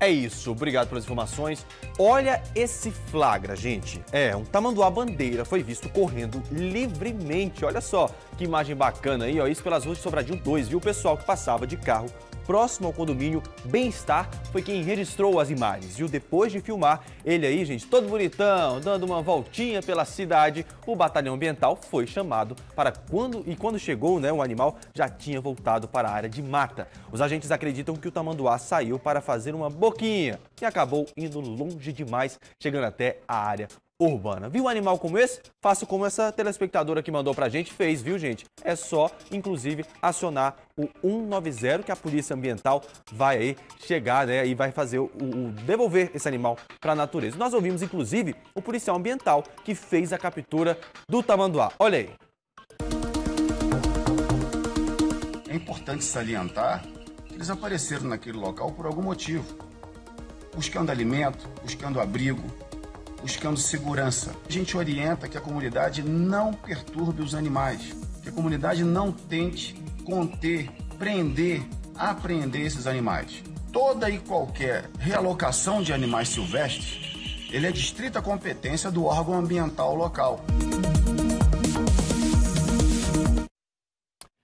É isso, obrigado pelas informações. Olha esse flagra, gente. É, um tamanduá bandeira foi visto correndo livremente. Olha só que imagem bacana aí, ó. Isso pelas ruas de Sobradinho 2, viu? O pessoal que passava de carro próximo ao condomínio Bem-Estar foi quem registrou as imagens, viu? Depois de filmar, ele aí, gente, todo bonitão, dando uma voltinha pela cidade, o batalhão ambiental foi chamado para quando e quando chegou, né, o animal já tinha voltado para a área de mata. Os agentes acreditam que o tamanduá saiu para fazer uma boquinha e acabou indo longe demais, chegando até a área urbana. Viu um animal como esse? Faça como essa telespectadora que mandou pra gente fez, viu, gente? É só, inclusive, acionar o 190 que a Polícia Ambiental vai aí chegar, né, e vai fazer o, o devolver esse animal para a natureza. Nós ouvimos, inclusive, o policial ambiental que fez a captura do tamanduá. Olha aí. É importante salientar que eles apareceram naquele local por algum motivo. Buscando alimento, buscando abrigo, buscando segurança. A gente orienta que a comunidade não perturbe os animais, que a comunidade não tente conter, prender, apreender esses animais. Toda e qualquer realocação de animais silvestres, ele é de estrita competência do órgão ambiental local.